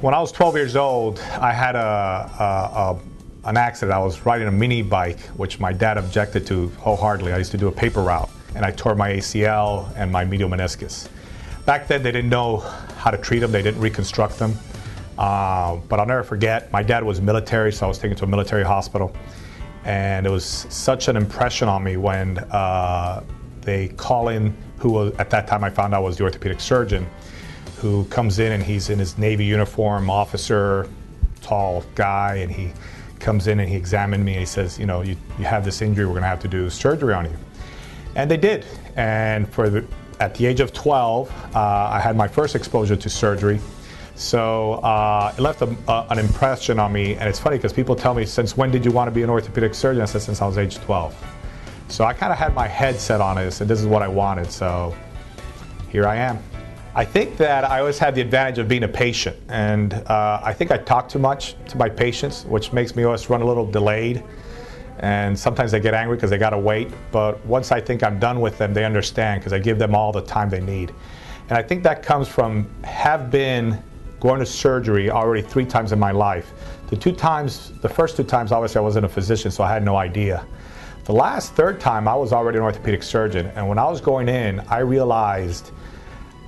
When I was 12 years old, I had a, a, a an accident. I was riding a mini bike, which my dad objected to wholeheartedly. I used to do a paper route, and I tore my ACL and my medial meniscus. Back then, they didn't know how to treat them. They didn't reconstruct them. Uh, but I'll never forget. My dad was military, so I was taken to a military hospital, and it was such an impression on me when uh, they call in who was, at that time I found out was the orthopedic surgeon, who comes in and he's in his Navy uniform, officer, tall guy, and he comes in and he examined me and he says, you know, you, you have this injury, we're going to have to do surgery on you. And they did. And for the, at the age of 12, uh, I had my first exposure to surgery. So uh, it left a, a, an impression on me. And it's funny because people tell me, since when did you want to be an orthopedic surgeon? I said, since I was age 12. So I kind of had my head set on this, and this is what I wanted. So here I am. I think that I always had the advantage of being a patient, and uh, I think I talk too much to my patients, which makes me always run a little delayed. And sometimes they get angry because they got to wait. But once I think I'm done with them, they understand because I give them all the time they need. And I think that comes from have been going to surgery already three times in my life. The two times, the first two times, obviously I wasn't a physician, so I had no idea. The last third time, I was already an orthopedic surgeon, and when I was going in, I realized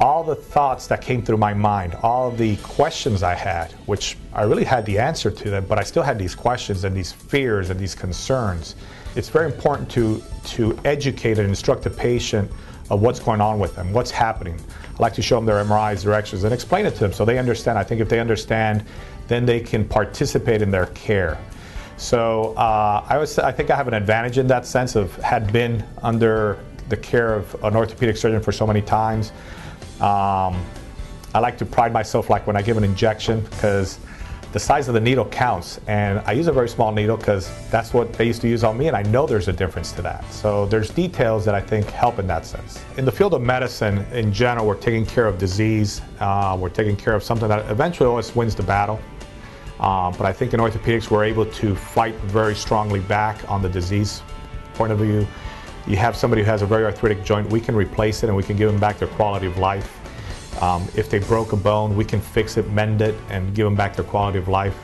all the thoughts that came through my mind, all the questions I had, which I really had the answer to them, but I still had these questions and these fears and these concerns. It's very important to, to educate and instruct the patient of what's going on with them, what's happening. I like to show them their MRIs, X-rays, and explain it to them so they understand. I think if they understand, then they can participate in their care. So uh, I, was, I think I have an advantage in that sense of had been under the care of an orthopedic surgeon for so many times. Um, I like to pride myself like when I give an injection because the size of the needle counts and I use a very small needle because that's what they used to use on me and I know there's a difference to that. So there's details that I think help in that sense. In the field of medicine in general, we're taking care of disease. Uh, we're taking care of something that eventually always wins the battle. Um, but I think in orthopedics, we're able to fight very strongly back on the disease point of view you have somebody who has a very arthritic joint, we can replace it and we can give them back their quality of life. Um, if they broke a bone, we can fix it, mend it, and give them back their quality of life.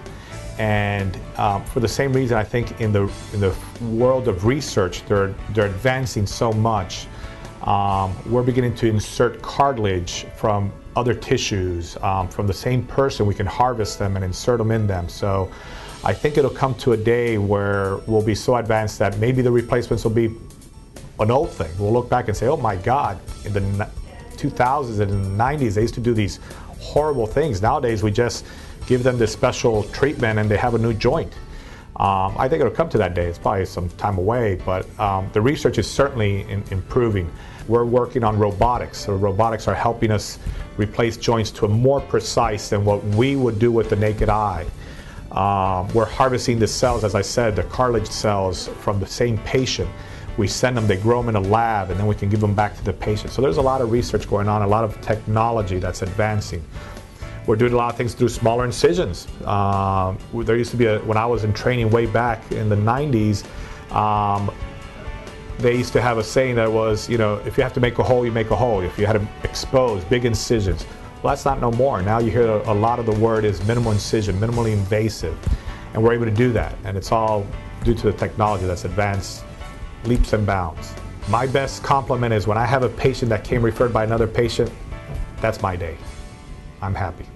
And um, for the same reason, I think in the in the world of research, they're they're advancing so much. Um, we're beginning to insert cartilage from other tissues um, from the same person. We can harvest them and insert them in them. So I think it'll come to a day where we'll be so advanced that maybe the replacements will be an old thing. We'll look back and say, oh my God, in the 2000s and the 90s, they used to do these horrible things. Nowadays, we just give them this special treatment and they have a new joint. Um, I think it'll come to that day. It's probably some time away, but um, the research is certainly in, improving. We're working on robotics. So robotics are helping us replace joints to a more precise than what we would do with the naked eye. Um, we're harvesting the cells, as I said, the cartilage cells from the same patient we send them, they grow them in a lab, and then we can give them back to the patient. So there's a lot of research going on, a lot of technology that's advancing. We're doing a lot of things through smaller incisions. Um, there used to be a, when I was in training way back in the 90s, um, they used to have a saying that was, you know, if you have to make a hole, you make a hole. If you had to expose big incisions, well, that's not no more. Now you hear a lot of the word is minimal incision, minimally invasive, and we're able to do that. And it's all due to the technology that's advanced leaps and bounds. My best compliment is when I have a patient that came referred by another patient, that's my day. I'm happy.